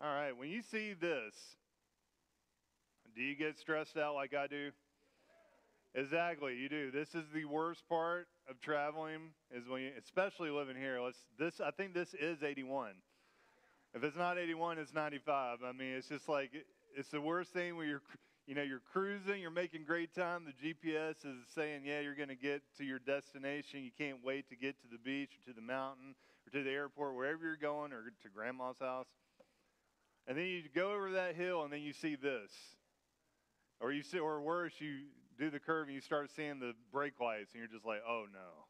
All right, when you see this, do you get stressed out like I do? Exactly, you do. This is the worst part of traveling is when you, especially living here. Let's this I think this is 81. If it's not 81, it's 95. I mean, it's just like it's the worst thing where you're you know, you're cruising, you're making great time. The GPS is saying, yeah, you're going to get to your destination. You can't wait to get to the beach or to the mountain or to the airport, wherever you're going, or to grandma's house. And then you go over that hill and then you see this. Or you see, or worse, you do the curve and you start seeing the brake lights and you're just like, oh no.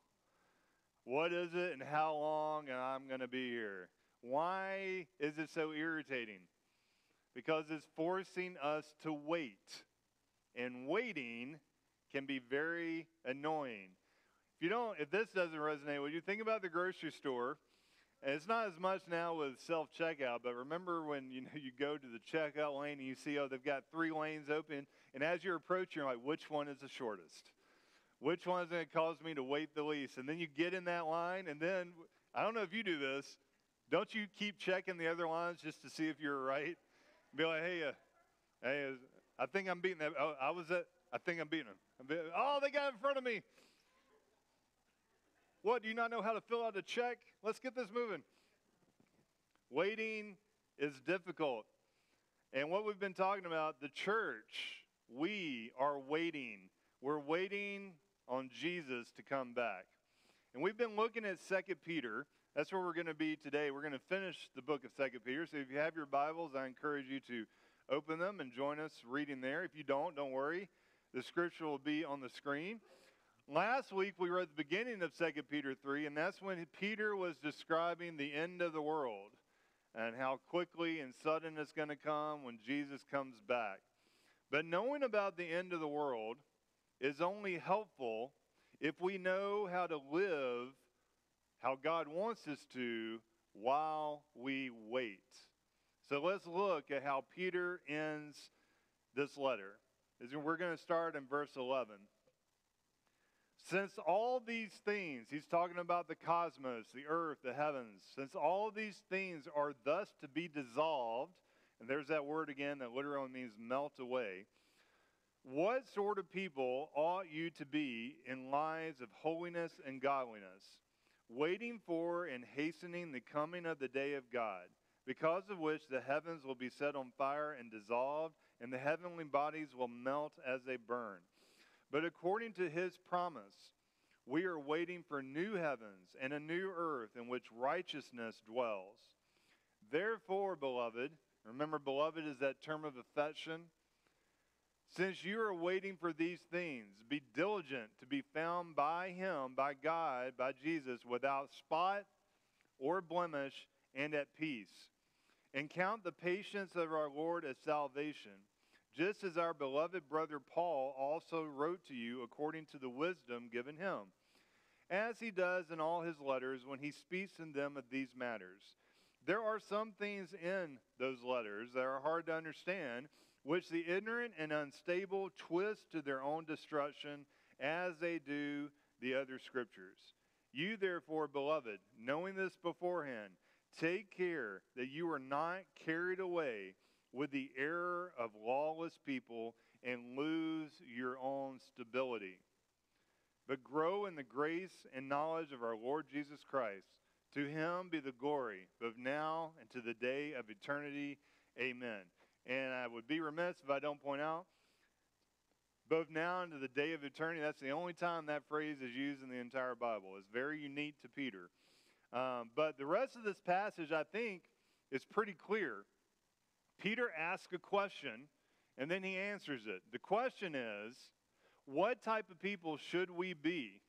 What is it and how long and I'm to be here? Why is it so irritating? Because it's forcing us to wait. And waiting can be very annoying. If you don't, if this doesn't resonate with you, think about the grocery store and it's not as much now with self checkout, but remember when you know you go to the checkout lane and you see oh they've got three lanes open, and as you're approaching, you're like, which one is the shortest? Which one is going to cause me to wait the least? And then you get in that line, and then I don't know if you do this. Don't you keep checking the other lines just to see if you're right? Be like, hey, uh, hey, uh, I think I'm beating that. Oh, I was at. I think I'm beating them. oh, they got in front of me. What? Do you not know how to fill out a check? Let's get this moving. Waiting is difficult. And what we've been talking about, the church, we are waiting. We're waiting on Jesus to come back. And we've been looking at Second Peter. That's where we're going to be today. We're going to finish the book of Second Peter. So if you have your Bibles, I encourage you to open them and join us reading there. If you don't, don't worry. The scripture will be on the screen. Last week we read the beginning of 2 Peter 3, and that's when Peter was describing the end of the world and how quickly and sudden it's going to come when Jesus comes back. But knowing about the end of the world is only helpful if we know how to live how God wants us to while we wait. So let's look at how Peter ends this letter. We're going to start in verse 11. Since all these things, he's talking about the cosmos, the earth, the heavens, since all these things are thus to be dissolved, and there's that word again that literally means melt away, what sort of people ought you to be in lives of holiness and godliness, waiting for and hastening the coming of the day of God, because of which the heavens will be set on fire and dissolved, and the heavenly bodies will melt as they burn? But according to his promise, we are waiting for new heavens and a new earth in which righteousness dwells. Therefore, beloved, remember, beloved is that term of affection. Since you are waiting for these things, be diligent to be found by him, by God, by Jesus, without spot or blemish and at peace. And count the patience of our Lord as salvation just as our beloved brother Paul also wrote to you according to the wisdom given him, as he does in all his letters when he speaks in them of these matters. There are some things in those letters that are hard to understand, which the ignorant and unstable twist to their own destruction, as they do the other scriptures. You, therefore, beloved, knowing this beforehand, take care that you are not carried away with the error of lawless people and lose your own stability. But grow in the grace and knowledge of our Lord Jesus Christ. To him be the glory, both now and to the day of eternity. Amen. And I would be remiss if I don't point out, both now and to the day of eternity, that's the only time that phrase is used in the entire Bible. It's very unique to Peter. Um, but the rest of this passage, I think, is pretty clear. Peter asks a question and then he answers it. The question is what type of people should we be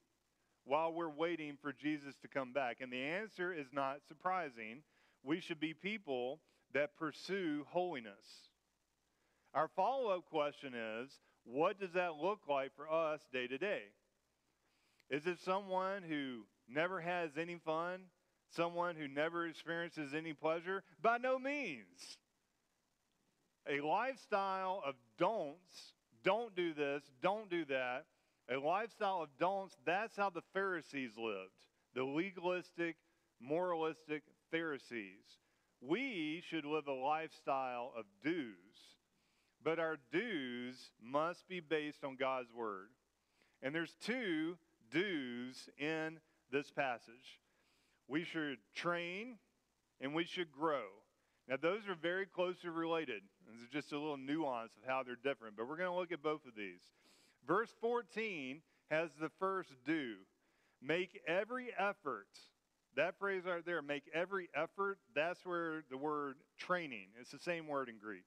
while we're waiting for Jesus to come back? And the answer is not surprising. We should be people that pursue holiness. Our follow up question is what does that look like for us day to day? Is it someone who never has any fun? Someone who never experiences any pleasure? By no means a lifestyle of don'ts, don't do this, don't do that, a lifestyle of don'ts, that's how the Pharisees lived. The legalistic, moralistic Pharisees. we should live a lifestyle of dues, but our dues must be based on God's word. And there's two dues in this passage. We should train and we should grow. Now, those are very closely related. This is just a little nuance of how they're different, but we're going to look at both of these. Verse 14 has the first do. Make every effort. That phrase right there, make every effort, that's where the word training, it's the same word in Greek.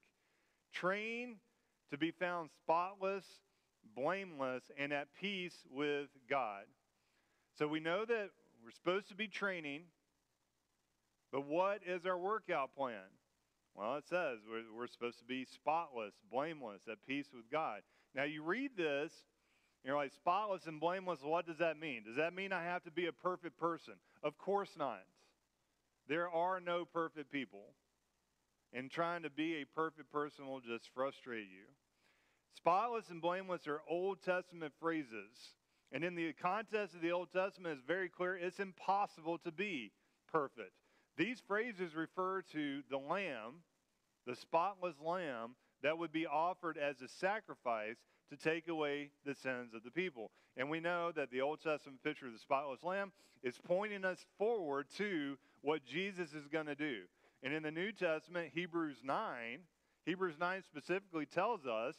Train to be found spotless, blameless, and at peace with God. So we know that we're supposed to be training, but what is our workout plan? Well, it says we're, we're supposed to be spotless, blameless, at peace with God. Now, you read this, you're like, spotless and blameless, what does that mean? Does that mean I have to be a perfect person? Of course not. There are no perfect people. And trying to be a perfect person will just frustrate you. Spotless and blameless are Old Testament phrases. And in the context of the Old Testament, it's very clear it's impossible to be perfect. These phrases refer to the lamb, the spotless lamb, that would be offered as a sacrifice to take away the sins of the people. And we know that the Old Testament picture of the spotless lamb is pointing us forward to what Jesus is going to do. And in the New Testament, Hebrews 9, Hebrews 9 specifically tells us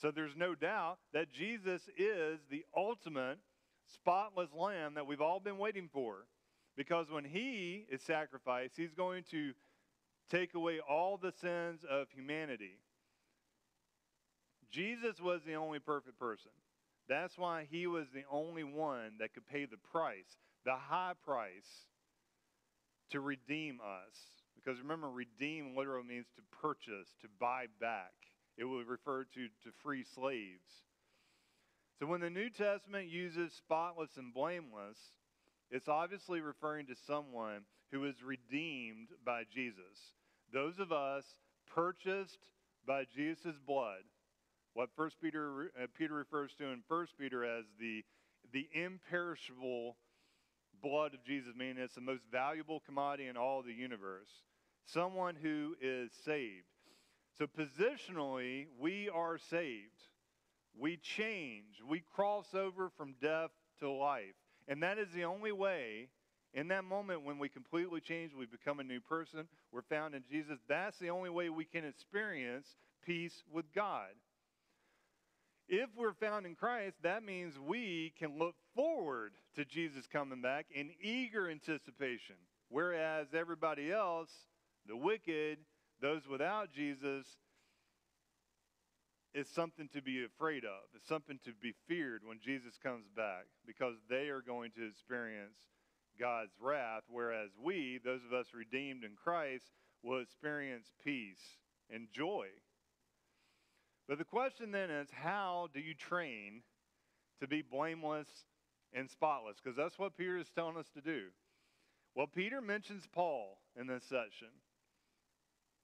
so there's no doubt that Jesus is the ultimate spotless lamb that we've all been waiting for. Because when he is sacrificed, he's going to take away all the sins of humanity. Jesus was the only perfect person. That's why he was the only one that could pay the price, the high price, to redeem us. Because remember, redeem literally means to purchase, to buy back. It would refer to, to free slaves. So when the New Testament uses spotless and blameless, it's obviously referring to someone who is redeemed by Jesus. Those of us purchased by Jesus' blood, what First Peter uh, Peter refers to in First Peter as the the imperishable blood of Jesus, meaning it's the most valuable commodity in all the universe. Someone who is saved. So, positionally, we are saved. We change. We cross over from death to life. And that is the only way, in that moment when we completely change, we become a new person, we're found in Jesus, that's the only way we can experience peace with God. If we're found in Christ, that means we can look forward to Jesus coming back in eager anticipation. Whereas everybody else, the wicked, those without Jesus, is something to be afraid of. It's something to be feared when Jesus comes back because they are going to experience God's wrath, whereas we, those of us redeemed in Christ, will experience peace and joy. But the question then is how do you train to be blameless and spotless? Because that's what Peter is telling us to do. Well, Peter mentions Paul in this section.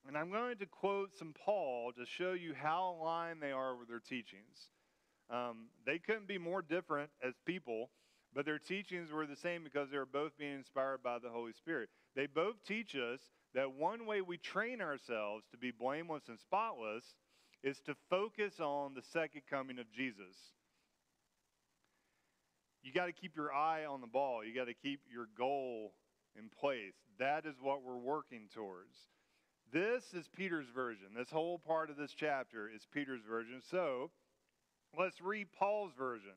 And I'm going to quote some Paul to show you how aligned they are with their teachings. Um, they couldn't be more different as people, but their teachings were the same because they were both being inspired by the Holy Spirit. They both teach us that one way we train ourselves to be blameless and spotless is to focus on the second coming of Jesus. You got to keep your eye on the ball. You got to keep your goal in place. That is what we're working towards. This is Peter's version. This whole part of this chapter is Peter's version. So let's read Paul's version.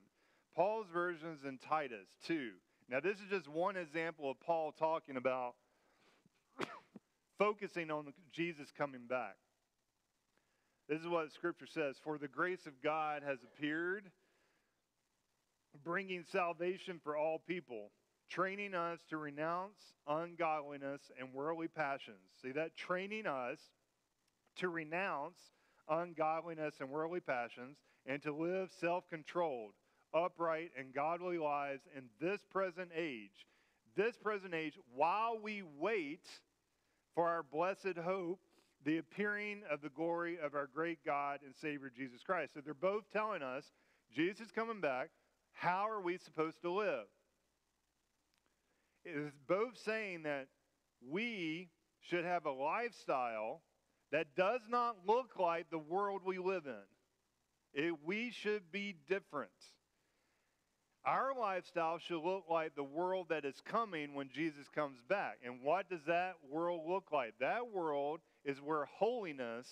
Paul's version is in Titus 2. Now, this is just one example of Paul talking about focusing on Jesus coming back. This is what Scripture says For the grace of God has appeared, bringing salvation for all people training us to renounce ungodliness and worldly passions. See that? Training us to renounce ungodliness and worldly passions and to live self controlled, upright, and godly lives in this present age. This present age, while we wait for our blessed hope, the appearing of the glory of our great God and Savior Jesus Christ. So they're both telling us Jesus is coming back. How are we supposed to live? Is both saying that we should have a lifestyle that does not look like the world we live in. It, we should be different. Our lifestyle should look like the world that is coming when Jesus comes back. And what does that world look like? That world is where holiness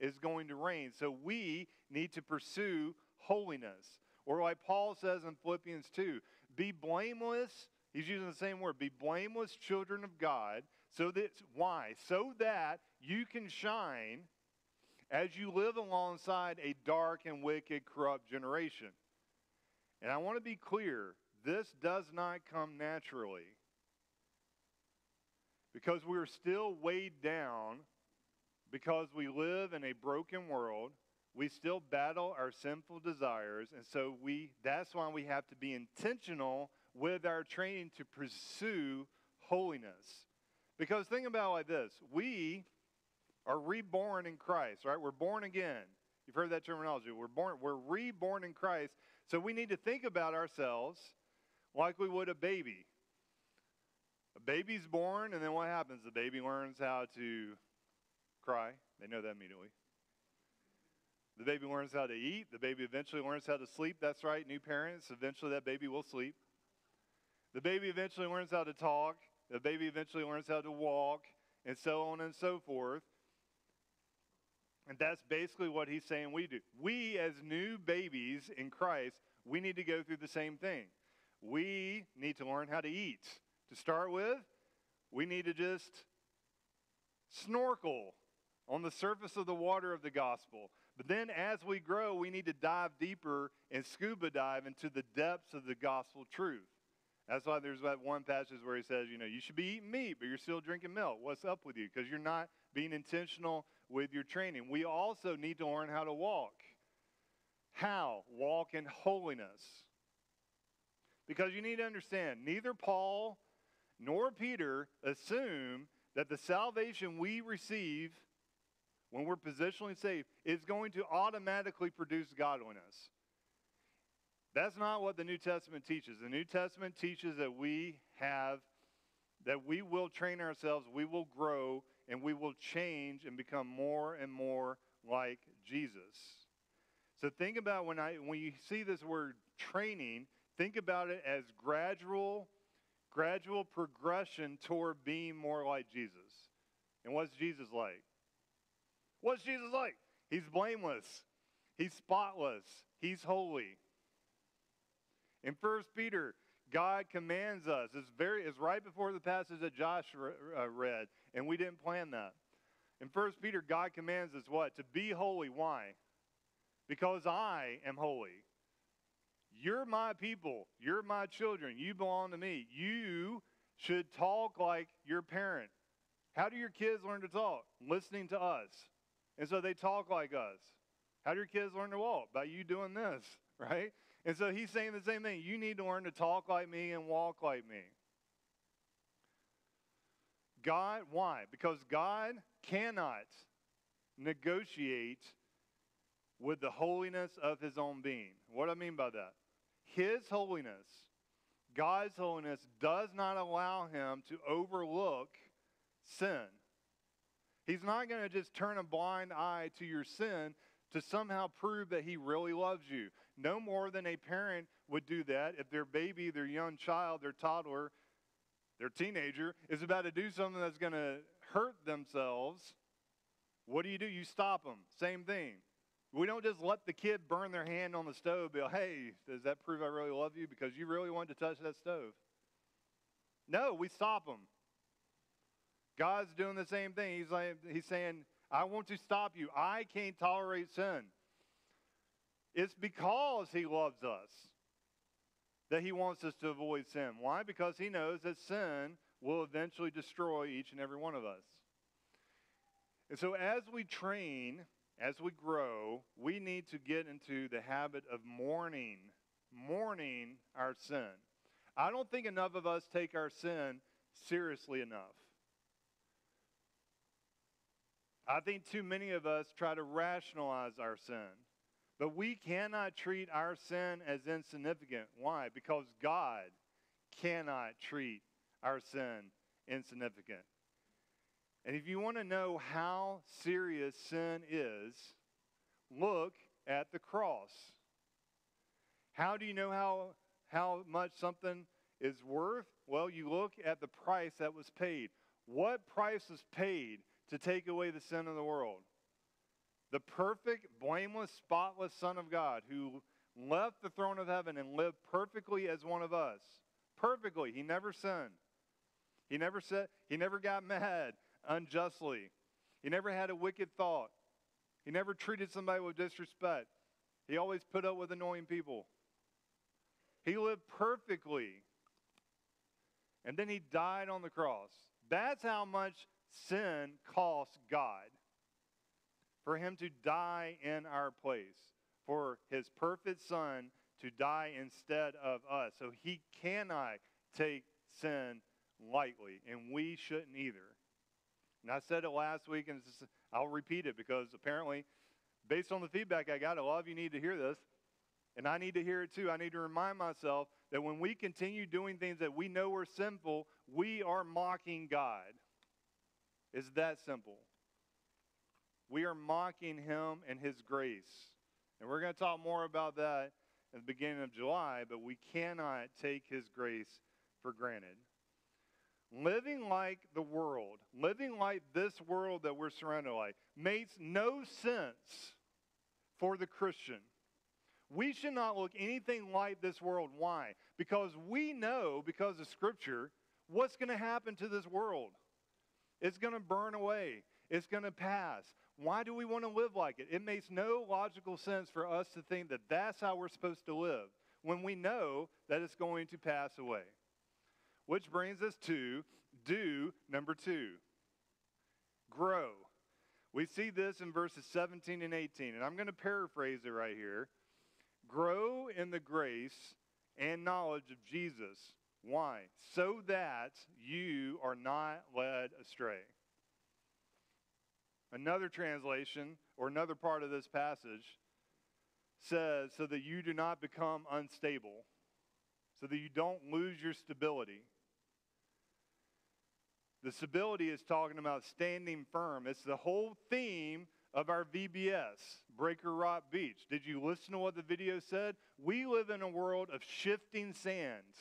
is going to reign. So we need to pursue holiness. Or like Paul says in Philippians 2, be blameless. He's using the same word, be blameless children of God. So that why? So that you can shine as you live alongside a dark and wicked, corrupt generation. And I want to be clear this does not come naturally. Because we're still weighed down, because we live in a broken world, we still battle our sinful desires, and so we that's why we have to be intentional with our training to pursue holiness. Because think about it like this we are reborn in Christ, right? We're born again. You've heard that terminology. We're born, we're reborn in Christ. So we need to think about ourselves like we would a baby. A baby's born, and then what happens? The baby learns how to cry. They know that immediately. The baby learns how to eat. The baby eventually learns how to sleep. That's right, new parents. Eventually, that baby will sleep. The baby eventually learns how to talk. The baby eventually learns how to walk, and so on and so forth. And that's basically what he's saying we do. We, as new babies in Christ, we need to go through the same thing. We need to learn how to eat. To start with, we need to just snorkel on the surface of the water of the gospel. But then as we grow, we need to dive deeper and scuba dive into the depths of the gospel truth. That's why there's that one passage where he says, you know, you should be eating meat, but you're still drinking milk. What's up with you? Because you're not being intentional with your training. We also need to learn how to walk. How? Walk in holiness. Because you need to understand, neither Paul nor Peter assume that the salvation we receive when we're positionally saved is going to automatically produce godliness. That's not what the New Testament teaches. The New Testament teaches that we have, that we will train ourselves, we will grow, and we will change and become more and more like Jesus. So think about when I when you see this word training, think about it as gradual gradual progression toward being more like Jesus. And what's Jesus like? What's Jesus like? He's blameless. He's spotless. He's holy. In First Peter, God commands us. It's very it's right before the passage that Josh uh, read, and we didn't plan that. In First Peter, God commands us what? To be holy. Why? Because I am holy. You're my people. You're my children. You belong to me. You should talk like your parent. How do your kids learn to talk? Listening to us. And so they talk like us. How do your kids learn to walk? By you doing this, right? And so he's saying the same thing. You need to learn to talk like me and walk like me. God, why? Because God cannot negotiate with the holiness of his own being. What do I mean by that? His holiness, God's holiness, does not allow him to overlook sin. He's not going to just turn a blind eye to your sin to somehow prove that he really loves you. No more than a parent would do that if their baby, their young child, their toddler, their teenager is about to do something that's going to hurt themselves. What do you do? You stop them. Same thing. We don't just let the kid burn their hand on the stove be like, hey, does that prove I really love you because you really wanted to touch that stove? No, we stop them. God's doing the same thing. He's, like, he's saying, I want to stop you. I can't tolerate sin. It's because he loves us that he wants us to avoid sin. Why? Because he knows that sin will eventually destroy each and every one of us. And so, as we train, as we grow, we need to get into the habit of mourning, mourning our sin. I don't think enough of us take our sin seriously enough. I think too many of us try to rationalize our sin. But we cannot treat our sin as insignificant. Why? Because God cannot treat our sin insignificant. And if you want to know how serious sin is, look at the cross. How do you know how, how much something is worth? Well, you look at the price that was paid. What price was paid to take away the sin of the world? The perfect, blameless, spotless Son of God who left the throne of heaven and lived perfectly as one of us. Perfectly. He never sinned. He never said he never got mad unjustly. He never had a wicked thought. He never treated somebody with disrespect. He always put up with annoying people. He lived perfectly. And then he died on the cross. That's how much sin cost God. For him to die in our place, for his perfect son to die instead of us. So he cannot take sin lightly, and we shouldn't either. And I said it last week, and I'll repeat it because apparently, based on the feedback I got, a lot of you need to hear this. And I need to hear it too. I need to remind myself that when we continue doing things that we know are sinful, we are mocking God. It's that simple. We are mocking Him and His grace. And we're going to talk more about that at the beginning of July, but we cannot take His grace for granted. Living like the world, living like this world that we're surrounded by, makes no sense for the Christian. We should not look anything like this world. Why? Because we know, because of Scripture, what's going to happen to this world. It's going to burn away, it's going to pass. Why do we want to live like it? It makes no logical sense for us to think that that's how we're supposed to live when we know that it's going to pass away. Which brings us to do number two grow. We see this in verses 17 and 18, and I'm going to paraphrase it right here. Grow in the grace and knowledge of Jesus. Why? So that you are not led astray. Another translation, or another part of this passage, says, so that you do not become unstable, so that you don't lose your stability. The stability is talking about standing firm. It's the whole theme of our VBS, Breaker Rock Beach. Did you listen to what the video said? We live in a world of shifting sands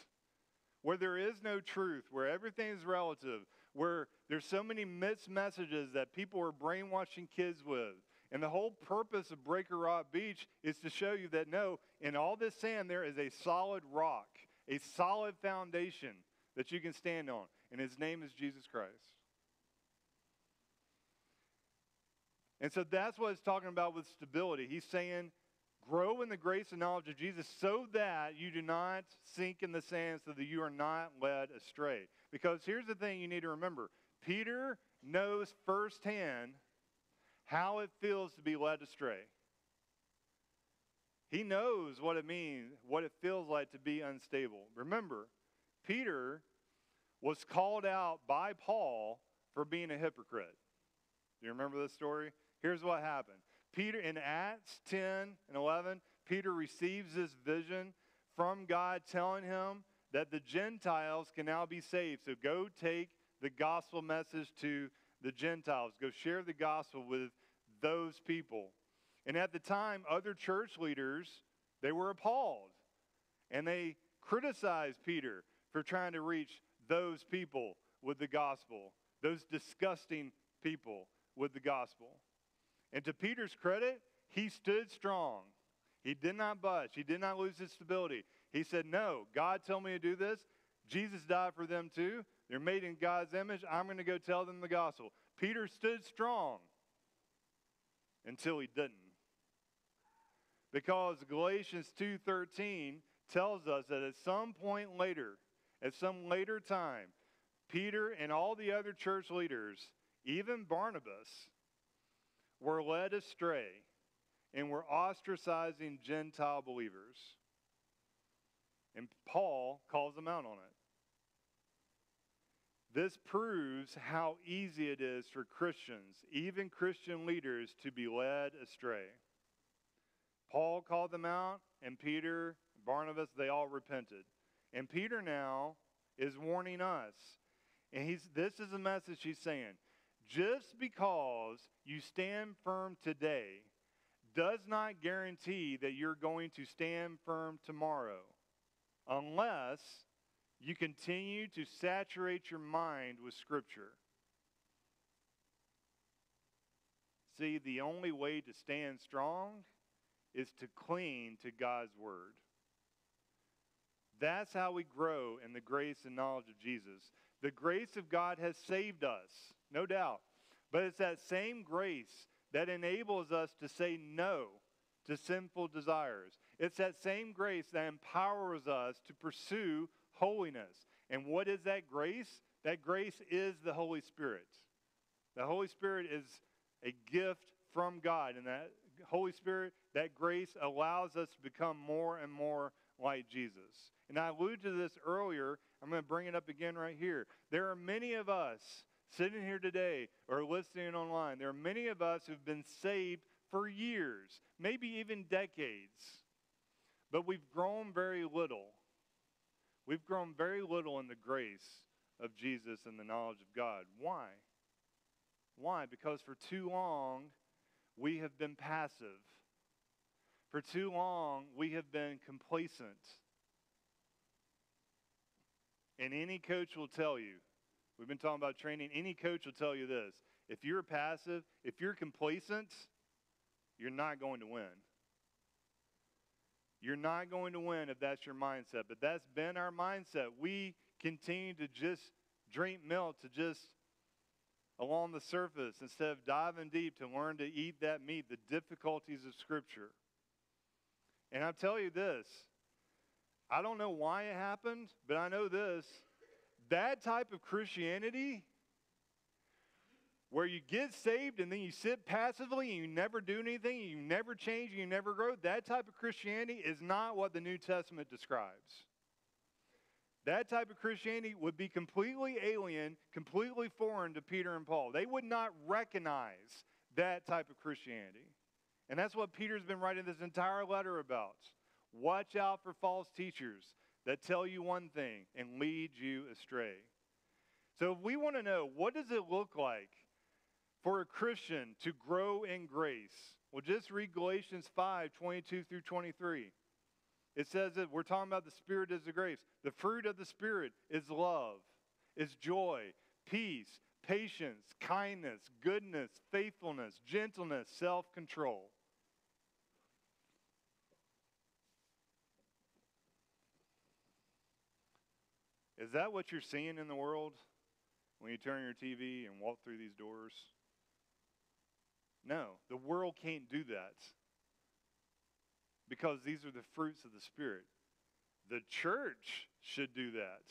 where there is no truth, where everything is relative, where there's so many mixed messages that people are brainwashing kids with. And the whole purpose of Breaker Rock Beach is to show you that no, in all this sand, there is a solid rock, a solid foundation that you can stand on. And his name is Jesus Christ. And so that's what it's talking about with stability. He's saying, grow in the grace and knowledge of Jesus so that you do not sink in the sand, so that you are not led astray. Because here's the thing you need to remember Peter knows firsthand how it feels to be led astray. He knows what it means, what it feels like to be unstable. Remember, Peter was called out by Paul for being a hypocrite. Do you remember this story? Here's what happened. Peter, in Acts 10 and 11, Peter receives this vision from God telling him that the Gentiles can now be saved. So go take the gospel message to the Gentiles. Go share the gospel with those people. And at the time, other church leaders, they were appalled. And they criticized Peter for trying to reach those people with the gospel, those disgusting people with the gospel. And to Peter's credit, he stood strong. He did not budge. He did not lose his stability. He said, No, God told me to do this. Jesus died for them too. They're made in God's image. I'm going to go tell them the gospel. Peter stood strong until he didn't. Because Galatians 2:13 tells us that at some point later, at some later time, Peter and all the other church leaders, even Barnabas, were led astray and were ostracizing Gentile believers. And Paul calls them out on it. This proves how easy it is for Christians, even Christian leaders, to be led astray. Paul called them out, and Peter, Barnabas, they all repented. And Peter now is warning us. And he's, this is the message he's saying just because you stand firm today does not guarantee that you're going to stand firm tomorrow unless you continue to saturate your mind with Scripture. See, the only way to stand strong is to cling to God's Word. That's how we grow in the grace and knowledge of Jesus. The grace of God has saved us, no doubt. But it's that same grace that enables us to say no to sinful desires. It's that same grace that empowers us to pursue holiness. And what is that grace? That grace is the Holy Spirit. The Holy Spirit is a gift from God. And that Holy Spirit, that grace allows us to become more and more like Jesus. And I alluded to this earlier. I'm going to bring it up again right here. There are many of us sitting here today or listening online. There are many of us who've been saved for years, maybe even decades, but we've grown very little. We've grown very little in the grace of Jesus and the knowledge of God. Why? Why? Because for too long we have been passive. For too long we have been complacent. And any coach will tell you, we've been talking about training, any coach will tell you this. If you're passive, if you're complacent, you're not going to win. You're not going to win if that's your mindset. But that's been our mindset. We continue to just drink milk, to just along the surface instead of diving deep to learn to eat that meat, the difficulties of Scripture. And I tell you this I don't know why it happened, but I know this. That type of Christianity, where you get saved and then you sit passively and you never do anything, you never change, you never grow, that type of Christianity is not what the New Testament describes. That type of Christianity would be completely alien, completely foreign to Peter and Paul. They would not recognize that type of Christianity. And that's what Peter's been writing this entire letter about. Watch out for false teachers that tell you one thing and lead you astray. So if we want to know what does it look like for a Christian to grow in grace? Well, just read Galatians 5, 22 through 23. It says that we're talking about the Spirit as the grace. The fruit of the Spirit is love, is joy, peace, patience, kindness, goodness, faithfulness, gentleness, self control. Is that what you're seeing in the world when you turn your TV and walk through these doors? No, the world can't do that because these are the fruits of the Spirit. The church should do that.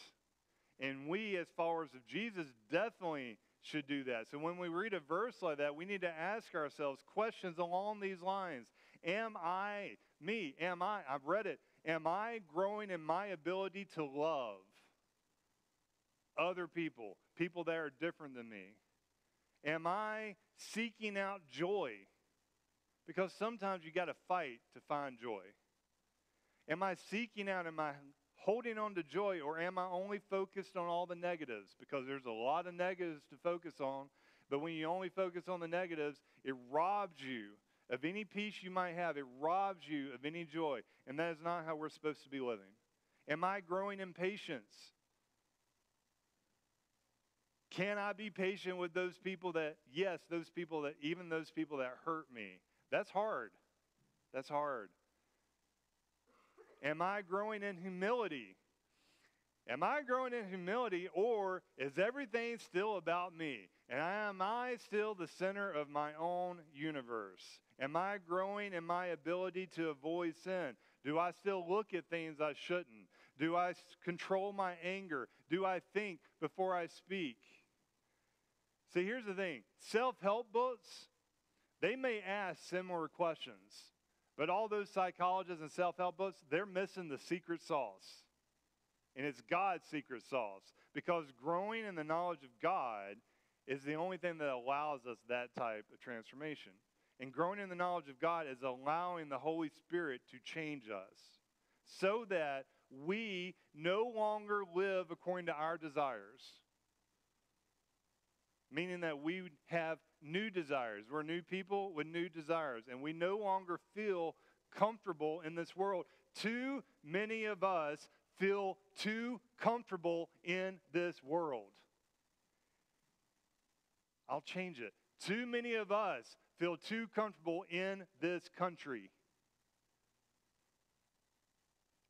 And we, as followers of Jesus, definitely should do that. So when we read a verse like that, we need to ask ourselves questions along these lines. Am I, me, am I, I've read it, am I growing in my ability to love? other people, people that are different than me? Am I seeking out joy? Because sometimes you got to fight to find joy. Am I seeking out, am I holding on to joy, or am I only focused on all the negatives? Because there's a lot of negatives to focus on, but when you only focus on the negatives, it robs you of any peace you might have. It robs you of any joy. And that is not how we're supposed to be living. Am I growing in patience? Can I be patient with those people that, yes, those people that, even those people that hurt me? That's hard. That's hard. Am I growing in humility? Am I growing in humility or is everything still about me? And am I still the center of my own universe? Am I growing in my ability to avoid sin? Do I still look at things I shouldn't? Do I control my anger? Do I think before I speak? See, here's the thing self help books, they may ask similar questions, but all those psychologists and self help books, they're missing the secret sauce. And it's God's secret sauce because growing in the knowledge of God is the only thing that allows us that type of transformation. And growing in the knowledge of God is allowing the Holy Spirit to change us so that we no longer live according to our desires meaning that we have new desires. We're new people with new desires, and we no longer feel comfortable in this world. Too many of us feel too comfortable in this world. I'll change it. Too many of us feel too comfortable in this country.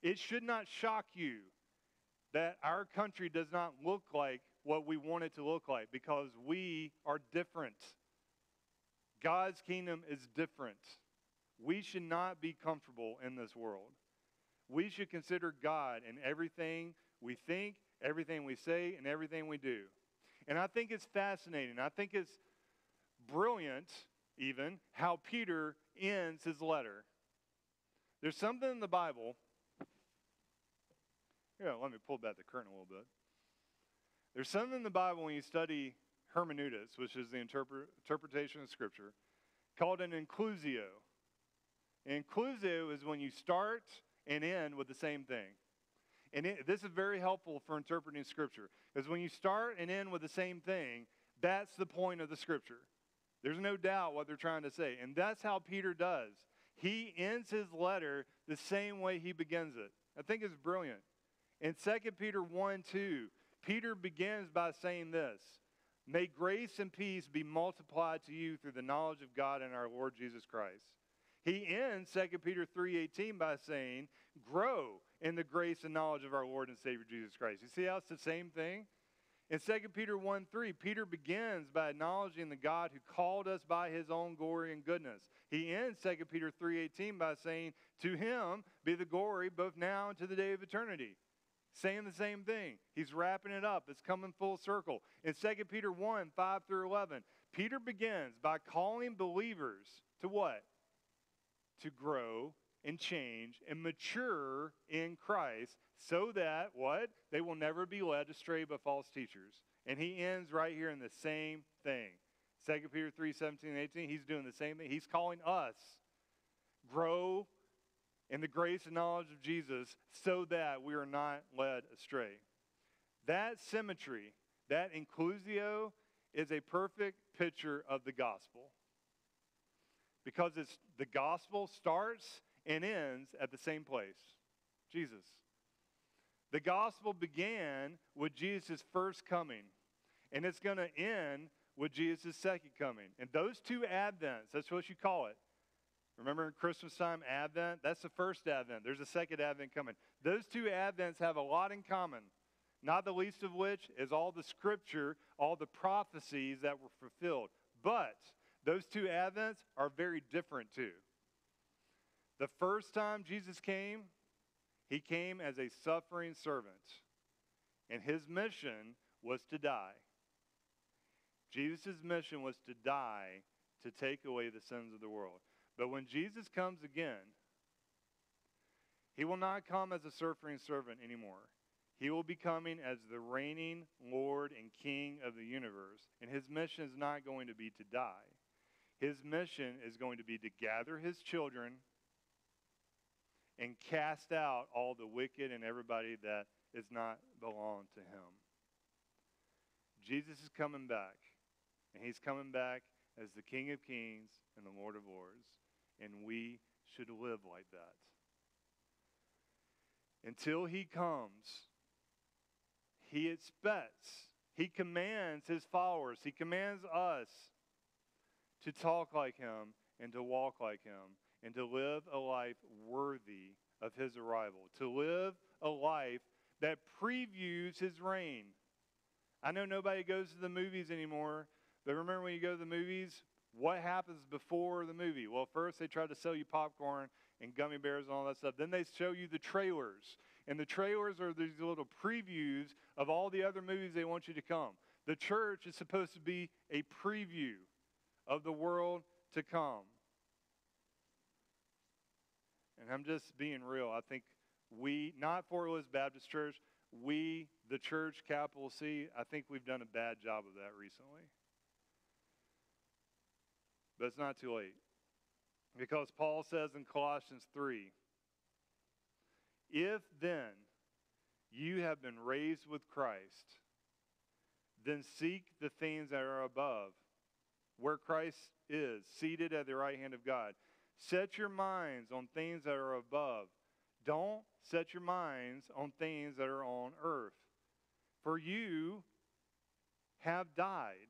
It should not shock you that our country does not look like what we want it to look like because we are different. God's kingdom is different. We should not be comfortable in this world. We should consider God in everything we think, everything we say, and everything we do. And I think it's fascinating. I think it's brilliant, even, how Peter ends his letter. There's something in the Bible. Here, let me pull back the curtain a little bit. There's something in the Bible when you study hermeneutics, which is the interpre- interpretation of Scripture, called an inclusio. Inclusio is when you start and end with the same thing. And it, this is very helpful for interpreting Scripture, because when you start and end with the same thing, that's the point of the Scripture. There's no doubt what they're trying to say. And that's how Peter does. He ends his letter the same way he begins it. I think it's brilliant. In 2 Peter 1 2, Peter begins by saying this May grace and peace be multiplied to you through the knowledge of God and our Lord Jesus Christ. He ends 2 Peter 3:18 by saying, "Grow in the grace and knowledge of our Lord and Savior Jesus Christ." You see how it's the same thing? In 2 Peter 1 3, Peter begins by acknowledging the God who called us by his own glory and goodness. He ends 2 Peter 3.18 by saying, To him be the glory both now and to the day of eternity. Saying the same thing. He's wrapping it up. It's coming full circle. In 2 Peter 1, 5 through 11, Peter begins by calling believers to what? To grow and change and mature in Christ so that what? They will never be led astray by false teachers. And he ends right here in the same thing. 2 Peter 3 17 and 18, he's doing the same thing. He's calling us grow in the grace and knowledge of Jesus so that we are not led astray. That symmetry, that inclusio, is a perfect picture of the gospel. Because it's the gospel starts and ends at the same place Jesus. The gospel began with Jesus' first coming, and it's going to end with Jesus' second coming. And those two Advents, that's what you call it. Remember Christmas time, Advent? That's the first Advent. There's a second Advent coming. Those two Advents have a lot in common, not the least of which is all the scripture, all the prophecies that were fulfilled. But those two Advents are very different too. The first time Jesus came, he came as a suffering servant, and his mission was to die. Jesus' mission was to die to take away the sins of the world. But when Jesus comes again, he will not come as a suffering servant anymore. He will be coming as the reigning Lord and King of the universe. And his mission is not going to be to die. His mission is going to be to gather his children and cast out all the wicked and everybody that is not belong to him. Jesus is coming back, and he's coming back as the King of Kings and the Lord of Lords, and we should live like that. Until he comes, he expects, he commands his followers, he commands us to talk like him and to walk like him and to live a life worthy of his arrival, to live a life that previews his reign. I know nobody goes to the movies anymore, but remember when you go to the movies, what happens before the movie? Well, first they try to sell you popcorn and gummy bears and all that stuff. Then they show you the trailers. And the trailers are these little previews of all the other movies they want you to come. The church is supposed to be a preview of the world to come. And I'm just being real. I think we, not Fort Lewis Baptist Church, we, the church, capital C, I think we've done a bad job of that recently. But it's not too late. Because Paul says in Colossians 3 If then you have been raised with Christ, then seek the things that are above, where Christ is, seated at the right hand of God. Set your minds on things that are above. Don't set your minds on things that are on earth. For you have died.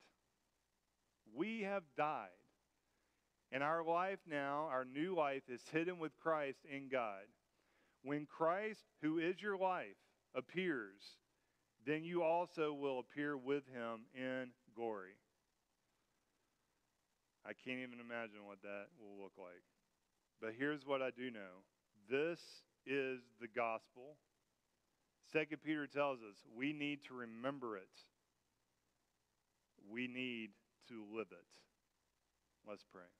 We have died. And our life now, our new life, is hidden with Christ in God. When Christ, who is your life, appears, then you also will appear with him in glory. I can't even imagine what that will look like. But here's what I do know this is the gospel. Second Peter tells us we need to remember it. We need to live it. Let's pray.